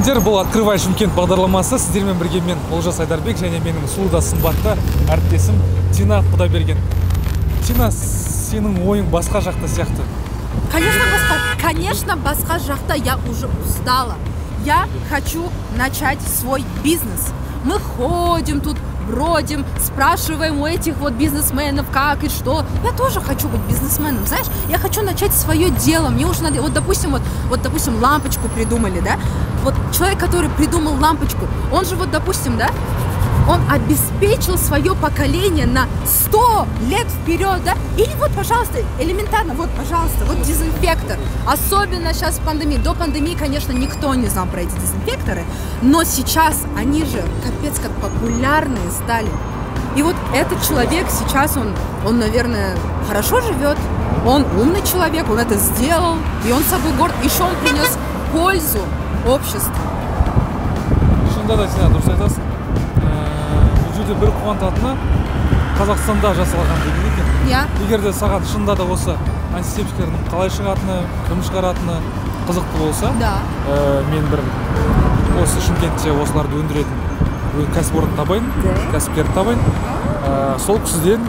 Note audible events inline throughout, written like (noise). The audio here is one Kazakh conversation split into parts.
құрметті көрермендер бұл открывай шымкент бағдарламасы сіздермен бірге мен олжас айдарбек және менің сұлу да сымбатты әріптесім тина құдайберген тина сенің ойың басқа жақта сияқты Конечно, басқа, конечно, басқа жақта я уже устала. Я хочу начать свой бизнес. Мы ходим тут, бродим, спрашиваем у этих вот бизнесменов, как и что. Я тоже хочу быть бизнесменом, знаешь? Я хочу начать свое дело. Мне уже надо, вот допустим, вот, вот допустим, лампочку придумали, да? Вот человек, который придумал лампочку, он же вот, допустим, да? Он обеспечил свое поколение на 100 лет вперед, да? Или вот, пожалуйста, элементарно, вот, пожалуйста, вот дезинфектор. Особенно сейчас в пандемии. До пандемии, конечно, никто не знал про эти дезинфекторы, но сейчас они же капец как популярные стали. И вот этот человек сейчас, он, он, наверное, хорошо живет, он умный человек, он это сделал, и он собой горд. Еще он принес пользу обществу. Бір қуантатыны қазақстанда жасалған деген екен Я егер де саған шынында да осы антисептиктердің қалай шығатыны кім шығаратыны қызықты болса Да. ә, мен бір осы шымкентте осыларды өндіретін кәсіпорын табайын Да. кәсіпкерді табайын ә, сол кісіден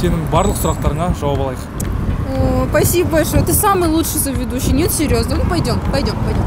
сенің барлық сұрақтарыңа жауап алайық О, спасибо большое. Ты самый лучший соведущий. Нет, серьезно. Ну пойдем, пойдем, пойдем.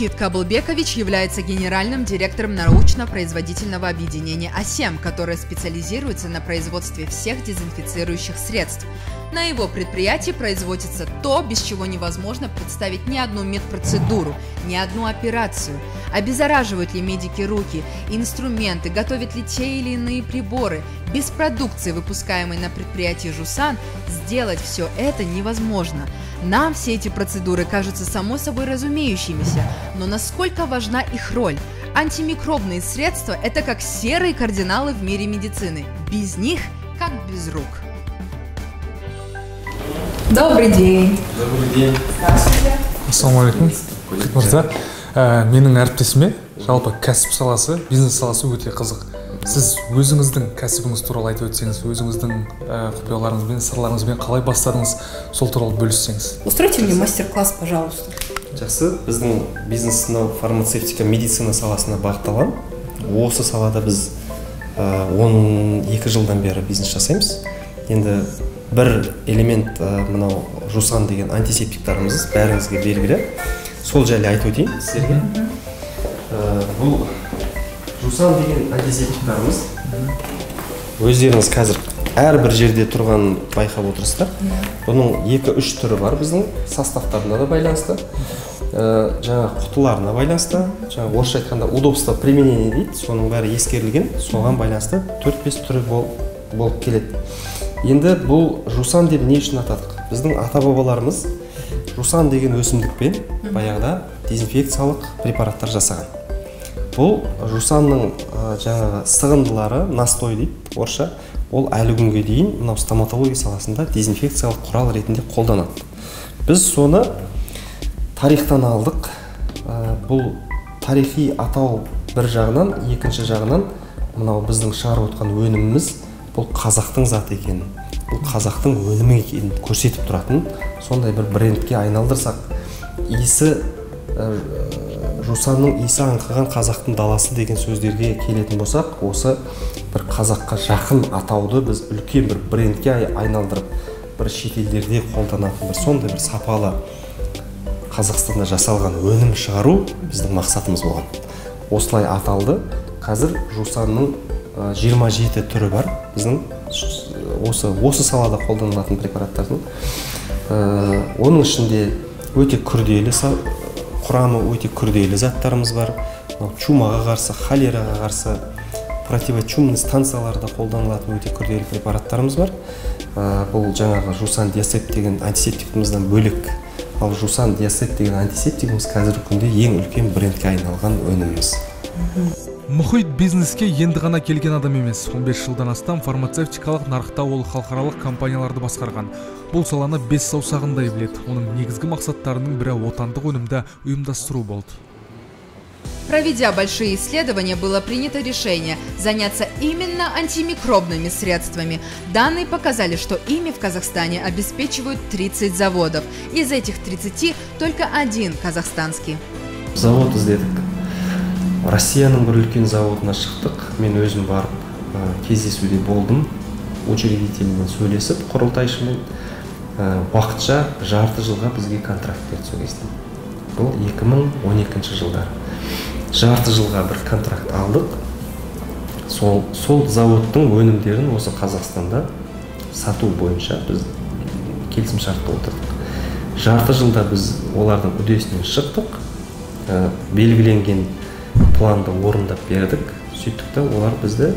Мухит Каблбекович является генеральным директором научно-производительного объединения «АСЕМ», которое специализируется на производстве всех дезинфицирующих средств. На его предприятии производится то, без чего невозможно представить ни одну медпроцедуру, ни одну операцию. Обеззараживают ли медики руки, инструменты, готовят ли те или иные приборы. Без продукции, выпускаемой на предприятии «Жусан», сделать все это невозможно. Нам все эти процедуры кажутся само собой разумеющимися, но насколько важна их роль? Антимикробные средства – это как серые кардиналы в мире медицины. Без них – как без рук. Добрый день. ассалаумағалейкум мырза ә, менің әріптесіме жалпы кәсіп саласы бизнес саласы өте қызық. Сіз өзіңіздің кәсібіңіз туралы айтып өтсеңіз өзіңіздің ә, құпияларыңызбен сырларыңызбен қалай бастадыңыз сол туралы бөліссеңіз? Устройте мне мастер-класс, пожалуйста. жақсы. Біздің бизнес мынау фармацевтика медицина саласына бағытталған. Осы салада біз ә, 12 жылдан бері бизнес жасаймыз. Енді бір элемент ә, мынау жусан деген антисептиктарымыз бәріңізге белгілі. Сол жайлы айтып өтейін. Сіздерге Ә, бұл жусан деген антисептиктарымыз өздеріңіз қазір әрбір жерде тұрғанын байқап отырсыздар. Бұның екі үш түрі бар біздің составтарына да байланысты. Ә, жаңа құтыларына байланысты. Жаңа орысша айтқанда удобство применения дейді. Соның бәрі ескерілген. Соған байланысты төрт бес түрі бол, болып келеді. Енді бұл жусан деп не үшін атадық? Біздің ата бабаларымыз жусан деген өсімдікпен баяғыда дезинфекциялық препараттар жасаған. Бұл жусанның ә, жаңағы сығындылары настой дейді орысша. Ол әлі күнге дейін мынау стоматология саласында дезинфекциялық құрал ретінде қолданады. Біз соны тарихтан алдық. Ә, бұл тарихи атау бір жағынан екінші жағынан мынау біздің шығарып отқан өніміміз бұл қазақтың заты екенін бұл қазақтың өнімі екенін көрсетіп тұратын сондай бір брендке айналдырсақ иісі ә, жусанның иісі аңқыған қазақтың даласы деген сөздерге келетін болсақ осы бір қазаққа жақын атауды біз үлкен бір брендке ай- айналдырып бір шетелдерде қолданатын бір сондай бір сапалы қазақстанда жасалған өнім шығару біздің мақсатымыз болған. Осылай аталды. Қазір жусанның ә, 27 түрі бар біздің осы осы салада қолданылатын препараттардың Ә, оның ішінде өте күрделі құрамы өте күрделі заттарымыз бар. Чумаға қарсы холераға қарсы противочумный станцияларда қолданылатын өте күрделі препараттарымыз бар. Ә, бұл жаңағы жусан диасеп деген антисептигімізден бөлек. Ал жусан диасеп деген антисептигіміз қазіргі күнде ең үлкен брендке айналған өніміміз. мұхит бизнеске енді ғана келген адам емес 15 жылдан астам фармацевтикалық нарықта ол халықаралық компанияларды басқарған бұл саланы бес саусағындай біледі оның негізгі мақсаттарының бірі отандық өнімді ұйымдастыру болды Проведя большие исследования, было принято решение заняться именно антимикробными средствами. Данные показали, что ими в Казахстане обеспечивают 30 заводов. Из этих 30 только один казахстанский. Завод іздедік россияның бір үлкен заводына шықтық. Мен өзім барып ә, кездесуде болдым. Учредительмен сөйлесіп құрылтайшымен ә, уақытша жарты жылға бізге контракт берді сол кезде. Бұл 2012 жылдары. Жарты жылға бір контракт алдық. Сол, сол заводтың өнімдерін осы қазақстанда сату бойынша біз келісімшартқа отырдық. Жарты жылда біз олардың үдесінен шықтық. Ә, белгіленген планды орындап бердік. Сөйттік та олар бізді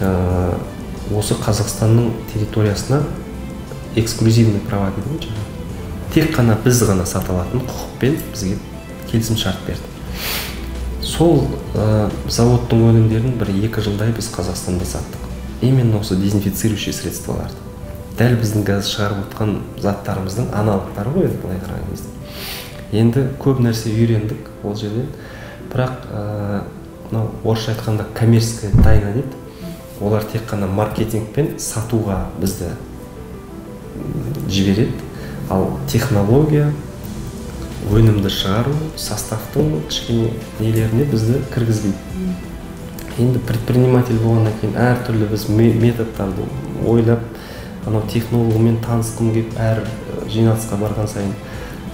ә, осы қазақстанның территориясына эксклюзивный права дейді ғой тек қана біз ғана сата алатын құқықпен бізге келісім шарт берді. Сол ә, заводтың өнімдерін бір екі жылдай біз қазақстанда саттық. Именно осы дезинфицирующий средстволарды. Дәл біздің қазір шығарып отқан заттарымыздың аналогтары ғой енді былай қараған кезде енді көп нәрсе үйрендік ол жерден. Бірақ мынау ә, орысша айтқанда коммерческая тайна дейді. Олар тек қана маркетинг пен сатуға бізді жібереді. Ал технология өнімді шығару составтың кішкене нелеріне бізді кіргізбейді. Енді предприниматель болғаннан кейін әртүрлі біз методтарды ойлап анау технологымен танысқым келіп әр жиналысқа барған сайын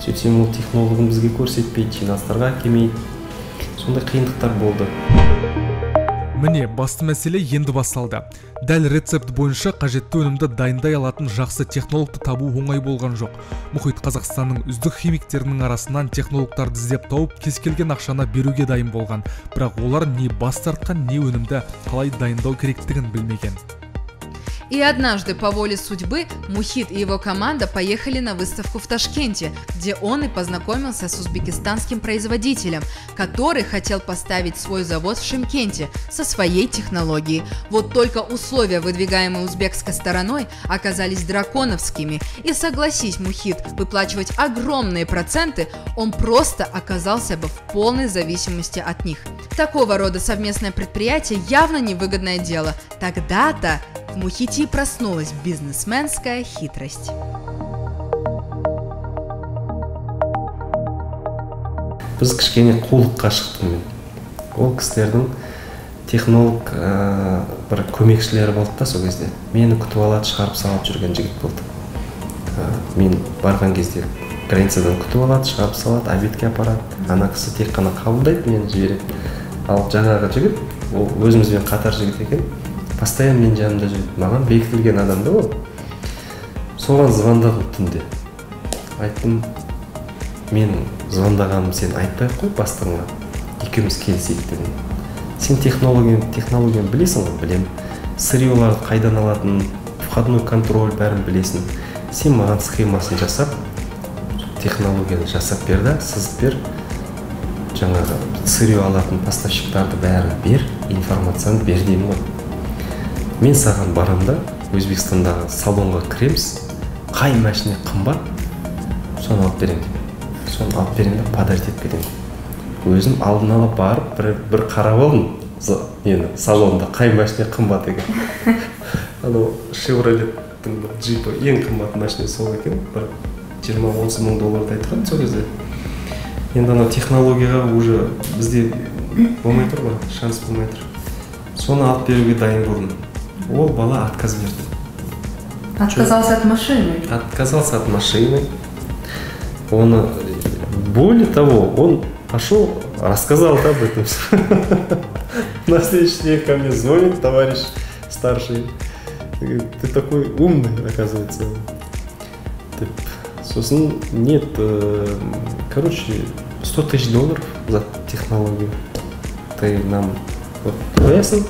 сөйтсем ол технологын бізге көрсетпейді жиналыстарға әкелмейді сондай қиындықтар болды. Міне басты мәселе енді басталды. Дәл рецепт бойынша қажетті өнімді дайындай алатын жақсы технологты табу оңай болған жоқ. Мұхит қазақстанның үздік химиктерінің арасынан технологтарды іздеп тауып кез келген ақшаны беруге дайын болған. Бірақ олар не бас тартқан не өнімді қалай дайындау керектігін білмеген. И однажды по воле судьбы Мухит и его команда поехали на выставку в Ташкенте, где он и познакомился с узбекистанским производителем, который хотел поставить свой завод в Шимкенте со своей технологией. Вот только условия, выдвигаемые узбекской стороной, оказались драконовскими. И согласись, Мухит, выплачивать огромные проценты, он просто оказался бы в полной зависимости от них. Такого рода совместное предприятие явно невыгодное дело. Тогда-то в Мухите проснулась бизнесменская хитрость. біз кішкене қулыққа шықтым мен. Ол кісілердің технолог ә, бір көмекшілері болды да сол кезде. Мені күтіп алады шығарып салып жүрген жігіт болды. Ә, мен барған кезде границадан күтіп алады шығарып салады обедке апарады. Ана кісі тек қана қабылдайды мені жібереді. Ал жаңағы жігіт ол өзімізбен қатар жігіт екен. Постоянно менің жанымда жүреді маған бекітілген адам да ол соған звондадым түнде айттым менің звондағаным сен айтпай ақ қой бастығыңа екеуміз келісейік дедім. Сен технологияны технологияны білесің ғой? Білемін сырьеларды қайдан алатынын входной контроль бәрін білесің сен маған схемасын жасап технологияны жасап бер да сызып бер. Жаңағы сырье алатын поставщиктарды бәрін бер информацияны бер деймін ғой мен саған барам да өзбекстандағы салонға кіреміз. Қай машина қымбат соны алып беремін. Деп соны алып беремін да подарить етіп кетемін. Өзім алдын ала барып бір, бір қарап алдым. Нені салонда қай машина қымбат екен (laughs) анау шевролеттің бір джипі ең қымбат машина сол екен. Бір жиырма отыз мың долларды айтқан сол кезде. Енді анау технологияға уже бізде болмай тұр ғой шанс болмай тұр. Соны алып беруге дайын болдым. Ол бала отказ берді отказался от машины? Отказался от машины. Он более того он пошел рассказал об этом (laughs) на следующий день ко мне звонит товарищ старший. Ты такой умный оказывается деп сосын нет э, короче сто тысяч долларов за технологию. Ты нам вот қоясың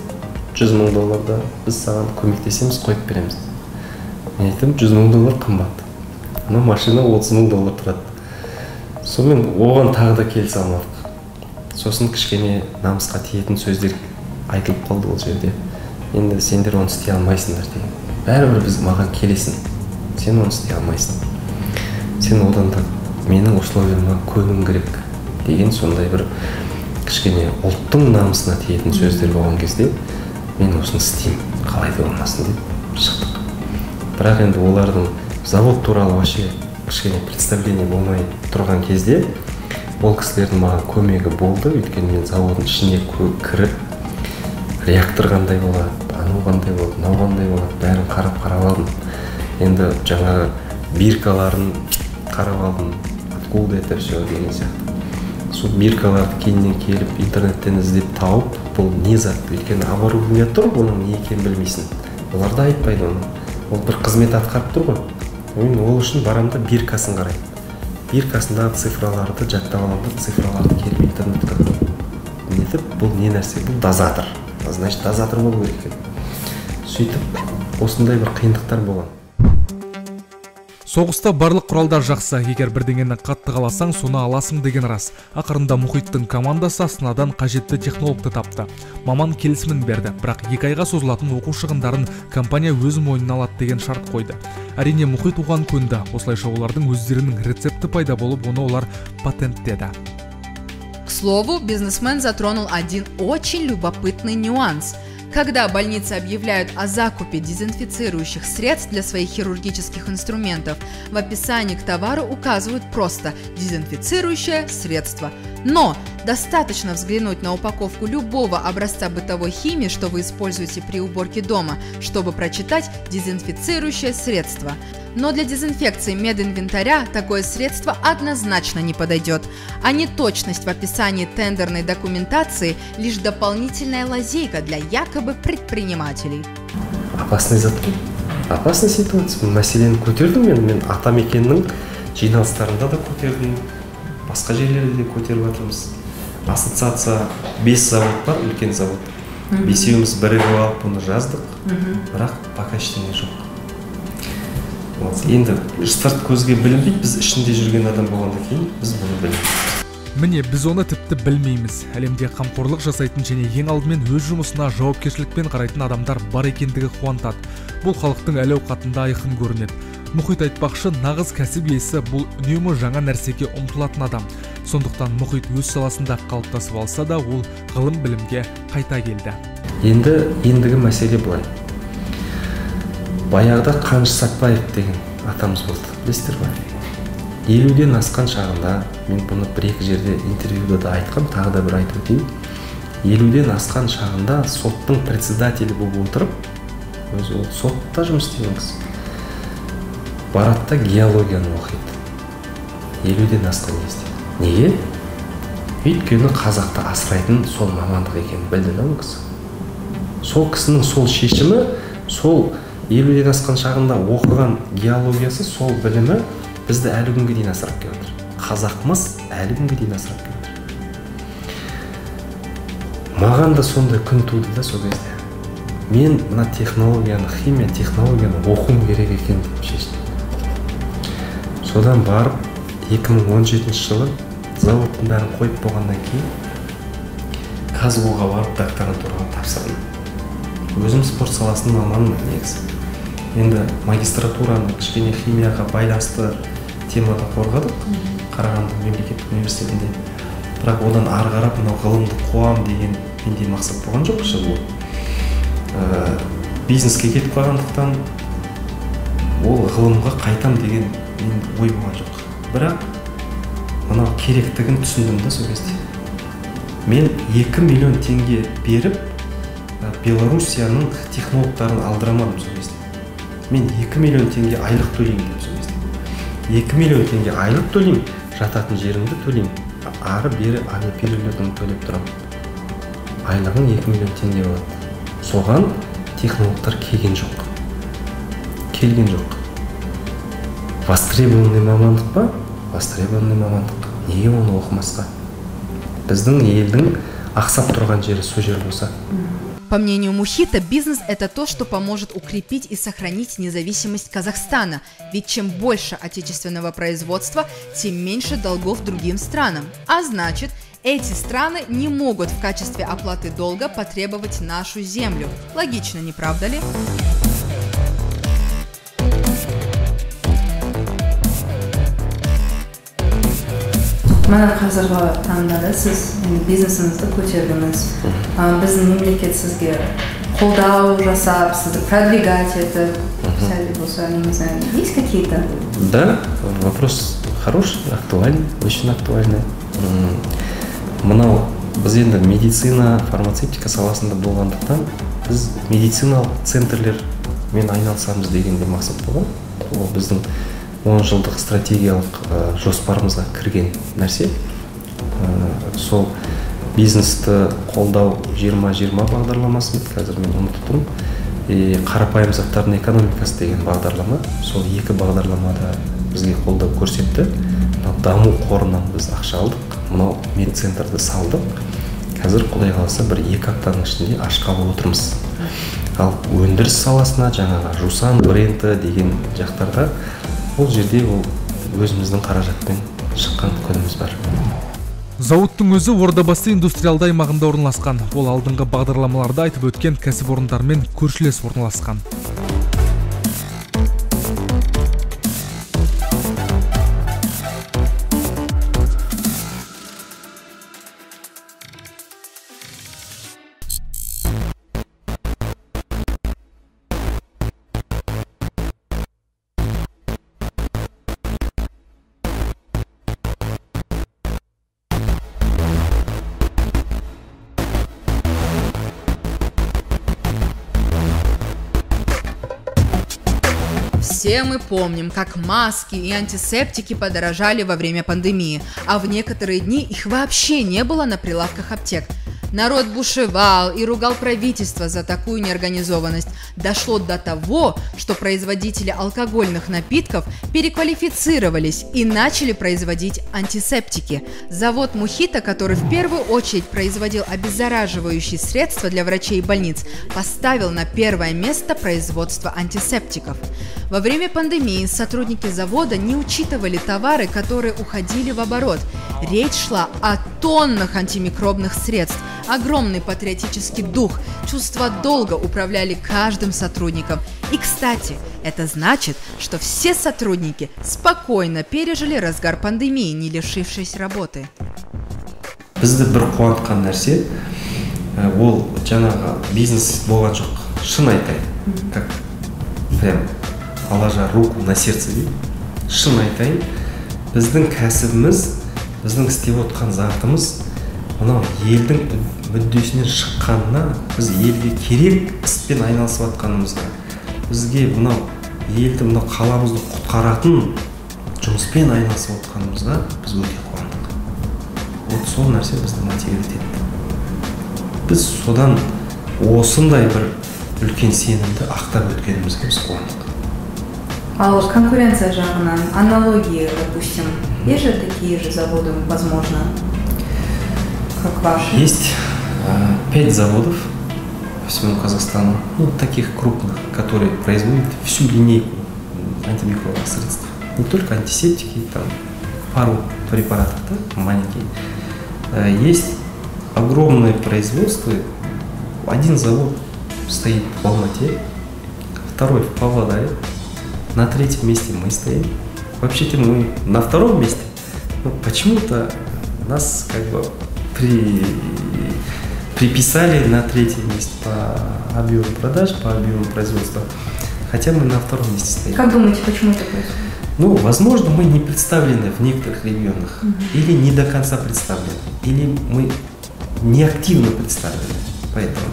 жүз мың долларда біз саған көмектесеміз қойып береміз. Мен айттым жүз мың доллар қымбат мына машина отыз мың доллар тұрады. Сонымен оған тағы да келісе алмадық. Сосын кішкене намысқа тиетін сөздер айтылып қалды ол жерде. Енді сендер оны істей алмайсыңдар деген. Бәрібір біз маған келесің. Сен оны істей алмайсың. Сен одан да менің условияма көнуің керек деген сондай бір кішкене ұлттың намысына тиетін сөздер болған кезде мен осыны істеймін қалай да болмасын деп шықтық. Бірақ енді олардың завод туралы вообще кішкене представление болмай тұрған кезде ол кісілердің маған көмегі болды. Өйткені мен заводтың ішіне кіріп реактор қандай болады анау қандай болады мынау қандай болады бәрін қарап қарап алдым. Енді жаңағы биркаларын қарап алдым. Откуда это все деген сияқты. Сол биркаларды кейіннен келіп интернеттен іздеп тауып бұл не зат? Өйткені оборудование тұр оның не екенін білмейсің. Олар да айтпайды оны. Ол бір қызмет атқарып тұр ғой. Мен ол үшін барамын да биркасын қараймын биркасындағы цифраларды жаттап аламын да цифраларды келіп интернетке нетіп бұл не нәрсе? Бұл дозатор. Значит дозатор болу керек екен. Сөйтіп осындай бір қиындықтар болған. Соғыста барлық құралдар жақсы. Егер бірдеңені қатты қаласаң соны аласың деген рас. Ақырында мұхиттың командасы астанадан қажетті технологты тапты. Маман келісімін берді. Бірақ екі айға созылатын оқу шығындарын компания өз мойнына алады деген шарт қойды. Әрине мұхит оған көнді. Осылайша олардың өздерінің рецепті пайда болып оны олар патенттеді. К слову, бизнесмен затронул один очень любопытный нюанс – когда больницы объявляют о закупе дезинфицирующих средств для своих хирургических инструментов, в описании к товару указывают просто «дезинфицирующее средство». Но достаточно взглянуть на упаковку любого образца бытовой химии, что вы используете при уборке дома, чтобы прочитать «дезинфицирующее средство». Но для дезинфекции мединвентаря такое средство однозначно не подойдет, а неточность в описании тендерной документации – лишь дополнительная лазейка для якобы предпринимателей. опасный зат қой опасный ситуация мәселені көтердім мен мен атамекеннің жиналыстарында да көтердім басқа жерлерде де көтеріп жатырмыз ассоциация бес завод бар үлкен завод бесеуміз бірігіп алып бұны жаздық бірақ пока ештеңе жоқ вот Енді сырт көзге білінбейді біз ішінде жүрген адам болғаннан кейін біз бұны білеміз міне біз оны тіпті білмейміз. Әлемде қамқорлық жасайтын және ең алдымен өз жұмысына жауапкершілікпен қарайтын адамдар бар екендігі қуантады. Бұл халықтың әл ауқатында айқын көрінеді. Мұхит айтпақшы нағыз кәсіп иесі бұл үнемі жаңа нәрсеге ұмтылатын адам. Сондықтан мұхит өз саласында қалыптасып алса да ол ғылым білімге қайта келді. Енді ендігі мәселе былай. Баяғыда қаныш сәтбаев деген атамыз болды. Білесіздер ғой? Елуден асқан шағында мен бұны бір екі жерде интервьюда да айтқам тағы да бір айтып өтейін. Елуден асқан шағында соттың председателі болып отырып өзі ол сотта жұмыс істеген кісі. Барады да геологияны оқиды. Елуден асқан кезде. Неге? Өйткені қазақты асырайтын сол мамандық екенін білді да ол кісі. Сол кісінің сол шешімі сол елуден асқан шағында оқыған геологиясы сол білімі бізді әлі күнге дейін асырап келе жатыр. Қазақмыз әлі күнге дейін асырап келе жатыр. Маған да сондай күн туды да сол кезде. Мен мына технологияны химия технологияны оқуым керек екен деп шештім. Содан барып 2017 жылы заводтың бәрін қойып болғаннан кейін казгу ға барып докторантураға тапсырдым. Өзім спорт саласының маманымын негізі. Енді магистратураны кішкене химияға байланысты темада қорғадық. Қарағанды мемлекеттік университетінде. Бірақ одан ары қарап мынау ғылымды қуам деген менде мақсат болған жоқ шын ә, бизнеске кетіп қалғандықтан ол ғылымға қайтам деген мен ой болған жоқ. Бірақ мынау керектігін түсіндім да сол кезде. Мен 2 миллион теңге беріп белоруссияның технологтарын алдырамадым сол кезде. Мен 2 миллион теңге айлық төлеймін деп кезде екі миллион теңге айлық төлеймін жататын жерімді төлеймін. Ары бері авиаперелетімді төлеп тұрамын. Айлығың 2 миллион теңге болады. Соған технологтар келген жоқ. Келген жоқ. Востребованный мамандық па? Востребованный мамандық. Неге оны оқымасқа? Біздің елдің ақсап тұрған жері сол жер болса. По мнению Мухита, бизнес – это то, что поможет укрепить и сохранить независимость Казахстана. Ведь чем больше отечественного производства, тем меньше долгов другим странам. А значит, эти страны не могут в качестве оплаты долга потребовать нашу землю. Логично, не правда ли? Мына қазіргі таңда да сіз бизнесіңізді көтердіңіз. Біздің мемлекет сізге қолдау жасап сізді продвигать етіп сәл болса не знаю есть какие то да вопрос хороший актуальный очень актуальный. Мынау біз енді медицина фармацевтика саласында болғандықтан біз медициналық центрлермен айналысамыз деген де мақсат болған. Ол біздің он жылдық стратегиялық ә, жоспарымызға кірген нәрсе. Ә, сол бизнесті қолдау 20-20 бағдарламасы қазір мен ұмытып тұрмын. И қарапайым заттардың экономикасы деген бағдарлама сол екі бағдарламада бізге қолдау көрсетті. Мынау даму қорынан біз ақша алдық мынау медцентрді салдық. Қазір құдай қаласа бір екі аптаның ішінде ашқалы отырмыз. Ал өндіріс саласына жаңағы жусан бренді деген жақтарда ол жерде ол өзіміздің қаражатпен шыққан күніміз бар. Зауыттың өзі ордабасы индустриалды аймағында орналасқан. Ол алдыңғы бағдарламаларда айтып өткен кәсіпорындармен көршілес орналасқан. Все мы помним, как маски и антисептики подорожали во время пандемии, а в некоторые дни их вообще не было на прилавках аптек – Народ бушевал и ругал правительство за такую неорганизованность. Дошло до того, что производители алкогольных напитков переквалифицировались и начали производить антисептики. Завод Мухита, который в первую очередь производил обеззараживающие средства для врачей и больниц, поставил на первое место производство антисептиков. Во время пандемии сотрудники завода не учитывали товары, которые уходили в оборот. Речь шла о тоннах антимикробных средств – огромный патриотический дух, чувство долга управляли каждым сотрудником. И, кстати, это значит, что все сотрудники спокойно пережили разгар пандемии, не лишившись работы. бізді бір қуантқан нәрсе ол жаңағы бизнес болған жоқ шын айтайын как прям положа руку на сердце дейді. Шын айтайын біздің кәсібіміз біздің істеп отқан затымыз мынау елдің мүддесінен шыққанына біз елге керек іспен айналысып жатқанымызға бізге мынау елді мынау қаламызды құтқаратын жұмыспен айналысып отқанымызға біз өте қуандық. Вот сол нәрсе бізді мотивировать етті біз содан осындай бір үлкен сенімді ақтап өткенімізге біз қуандық. Ал конкуренция жағынан аналогии допустим есть же такие же заводы возможно как ваши? Есть пять заводов по всему Казахстану, ну, таких крупных, которые производят всю линейку антимикробных средств. Не только антисептики, там пару препаратов, да, маленькие. Есть огромное производство. Один завод стоит в Алмате, второй в Павлодаре, на третьем месте мы стоим. Вообще-то мы на втором месте. Но почему-то нас как бы при, приписали на третье месте по объему продаж, по объему производства, хотя мы на втором месте стоим. Как думаете, почему это происходит? Ну, возможно, мы не представлены в некоторых регионах, угу. или не до конца представлены, или мы не активно представлены, поэтому.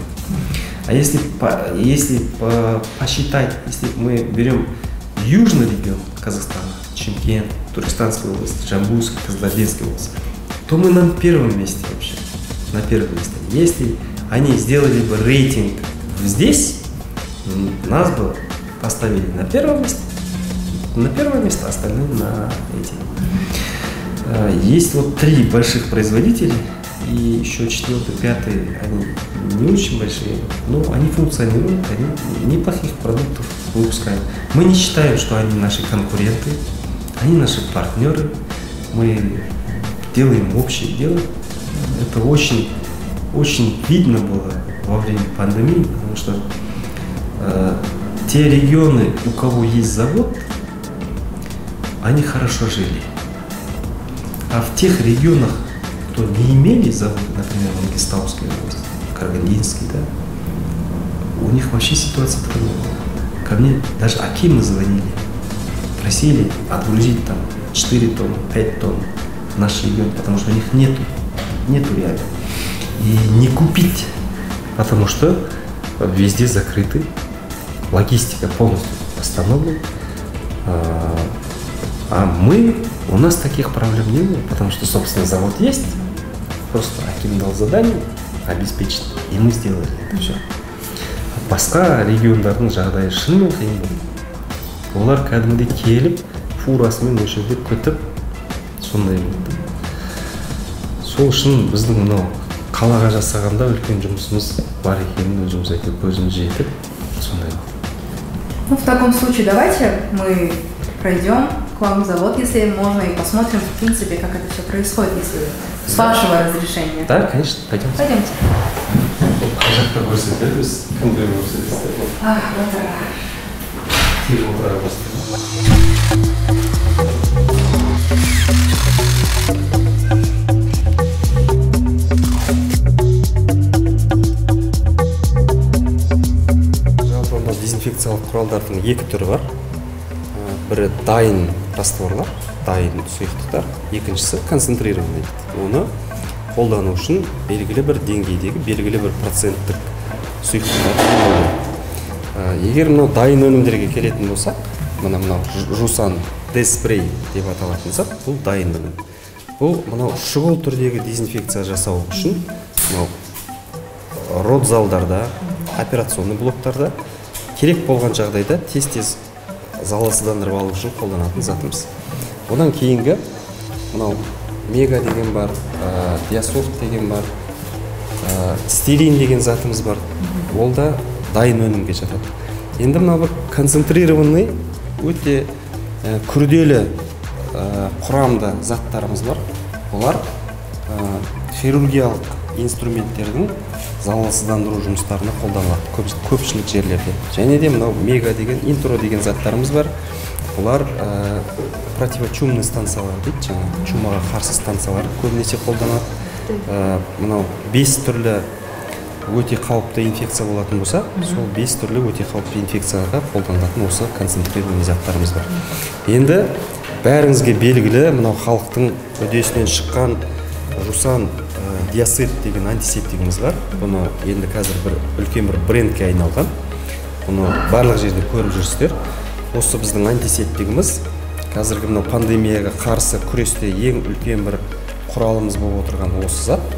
А если, по, если по, посчитать, если мы берем южный регион Казахстана, Чемкент, Туркестанская область, Джамбульская, Казахстанская область, то мы на первом месте вообще. На первом месте. Если они сделали бы рейтинг здесь, нас бы поставили на первом месте, на первое место, остальные на эти. Э, есть вот три больших производителя, и еще четвертый, пятый, они не очень большие, но они функционируют, они неплохих продуктов выпускают. Мы не считаем, что они наши конкуренты, они наши партнеры, мы делаем общее дело. Это очень, очень видно было во время пандемии, потому что э, те регионы, у кого есть завод, они хорошо жили. А в тех регионах, кто не имели завода, например, Мангистауской области, Карагандинский, да, у них вообще ситуация была. Ко мне даже Акимы звонили, просили отгрузить там 4 тонны, 5 тонн в наш регион, потому что у них нету, нету реально. И не купить, потому что везде закрыты, логистика полностью остановлена. А, а мы, у нас таких проблем не было, потому что, собственно, завод есть, просто Аким дал задание обеспечить, и мы сделали это все. басқа региондардың жағдайы шынымен қиын болды. Олар кәдімгідей келіп фурасымен осы жерде күтіп сондай сол үшін біздің мынау қалаға жасағанда үлкен жұмысымыз бар екенін өзіміз әйтеуір көзіміз жетіп сондай Ну, в таком случае давайте мы пройдем к вам в завод, если можно, и посмотрим, в принципе, как это все происходит, если с вашего разрешения. да конечно пойдем Пойдемте. қай жақта көрсетеді біз кімге көрсетесіздер А, вот она. тек отыра бастадық жалпы мына дезинфекциялық құралдардың екі түрі бар Ә, бірі дайын растворлар дайын сұйықтықтар. Екіншісі концентрированный. Оны қолдану үшін белгілі бір деңгейдегі белгілі бір проценттік сұйықтықтар егер мынау дайын өнімдерге келетін болсақ мына мынау Жу- жусан деспрей деп аталатын зат бұл дайын өнім. Бұл мынау шұғыл түрдегі дезинфекция жасау үшін мынау родзалдарда операционный блоктарда керек болған жағдайда тез тез залалсыздандырып алу үшін қолданатын затымыз. Одан кейінгі мынау мега деген бар ә, диасофт деген бар ә, стерин деген затымыз бар. Ол да дайын өнімге жатады. Енді мынау бір концентрированный өте ә, күрделі ә, құрамда заттарымыз бар. Олар ә, хирургиялық инструменттердің залалсыздандыру жұмыстарына қолданылады. Көп, көпшілік жерлерде. Және де мынау мега деген интро деген заттарымыз бар. Бұлар ә, противочумный станциялар дейді жаңағы чумаға қарсы станциялар көбінесе қолданады. Ә, мынау бес түрлі өте қауіпті инфекция болатын болса сол бес түрлі өте қауіпті инфекцияға қолданылатын осы концентрированный заттарымыз бар. Енді бәріңізге белгілі мынау халықтың үдесінен шыққан жусан диацид деген антисептигіміз бар. Бұны енді қазір бір үлкен бір брендке айналған. Бұны барлық жерде көріп жүрсіздер. Осы біздің антисептигіміз қазіргі мынау пандемияға қарсы күресте ең үлкен бір құралымыз болып отырған осы зат.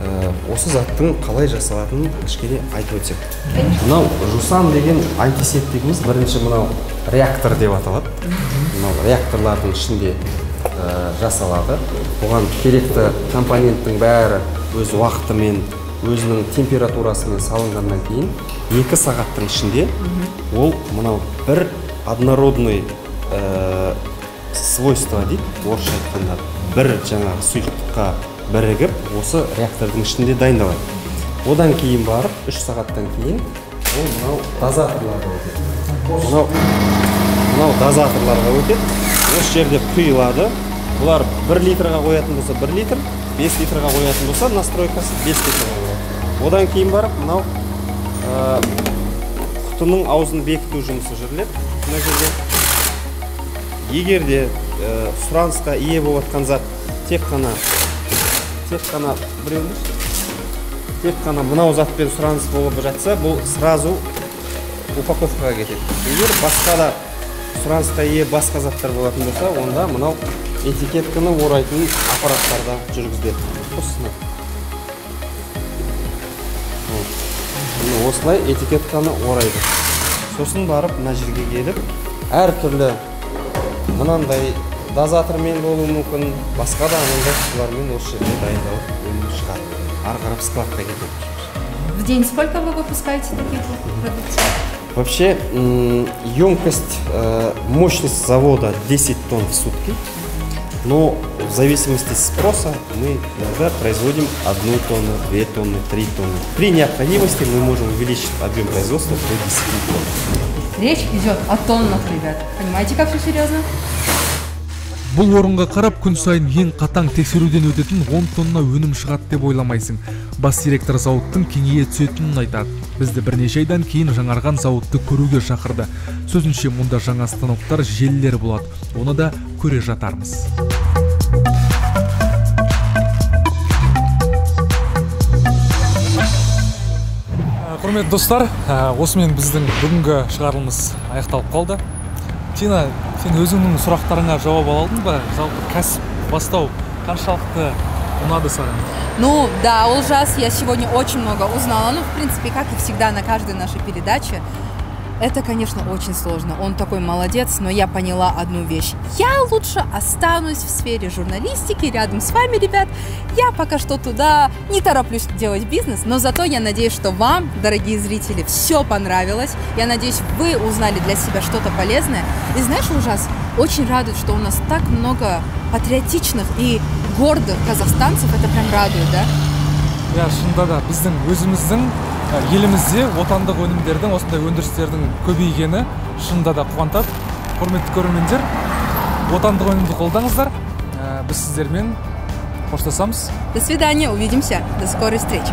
Ә, осы заттың қалай жасалатынын кішкене айтып өтсек. Мынау жусан деген антисептигіміз бірінші мынау реактор деп аталады. Мынау реакторлардың ішінде ә, жасалады. Бұған керекті компоненттің бәрі өз уақытымен өзінің температурасымен салынғаннан кейін екі сағаттың ішінде ол мынау бір однородный ә, свойство дейді орысша айтқанда бір жаңағы сұйықтыққа бірігіп осы реактордың ішінде дайындалады. Одан кейін барып үш сағаттан кейін ол мынау дозаторларға өтеді. Мынау мынау дозаторларға өтеді. Осы жерде құйылады. Бұлар бір литрға қоятын болса бір литр бес литрға қоятын болса настройкасы бес литрға қояды. Одан кейін барып мынау құтының аузын бекіту жұмысы жүріледі мына жерде. Егер де сұранысқа ие болып жатқан зат тек қана тек қана біреуіңіз тек қана мынау затпен сұраныс болып жатса бұл сразу упаковкаға кетеді. Егер басқа да сұранысқа ие басқа заттар болатын болса онда мынау этикетканы орайтын аппараттарда жүргізіледі осыны міне осылай этикетканы орайды сосын барып мына жерге келіп әртүрлі мынандай дозатормен болуы мүмкін басқа да анандай сулармен осы жерде дайындалып өнім шығады ары қарап складқа кетеді В день сколько вы выпускаете таких вот продукций? Вообще м, емкость, э, мощность завода 10 тонн в сутки, но в зависимости от спроса мы иногда производим одну тонну, две тонны, три тонны. При необходимости мы можем увеличить объем производства до 10 тонн. Речь идет о тоннах, ребят. Понимаете, как все серьезно? Бұл орынға қарап күн сайын ең қатаң тексеруден өтетін 10 тонна өнім шығады деп ойламайсың. Бас директор зауыттың кеңейе түсетінін айтады. Бізді бірнеше айдан кейін жаңарған зауытты көруге шақырды. Сөзінше мұнда жаңа станоктар желілер болады. Оны да көре жатармыз. Құрметті достар осымен біздің бүгінгі шығарылымыз аяқталып қалды. Тина сен өзіңнің сұрақтарыңа жауап ала алдың ба жалпы кәсіп бастау қаншалықты ұнады саған Ну да, ужас, я сегодня очень много узнала. Ну, в принципе, как и всегда на каждой нашей передаче. Это, конечно, очень сложно. Он такой молодец, но я поняла одну вещь. Я лучше останусь в сфере журналистики рядом с вами, ребят. Я пока что туда не тороплюсь делать бизнес, но зато я надеюсь, что вам, дорогие зрители, все понравилось. Я надеюсь, вы узнали для себя что-то полезное. И знаешь, ужас, очень радует, что у нас так много патриотичных и гордых казахстанцев. Это прям радует, да? иә шынында да біздің өзіміздің елімізде отандық өнімдердің осындай өндірістердің көбейгені шынында да қуантады. Құрметті көрермендер отандық өнімді қолдаңыздар. Біз сіздермен қоштасамыз. До свидания увидимся до скорой встречи.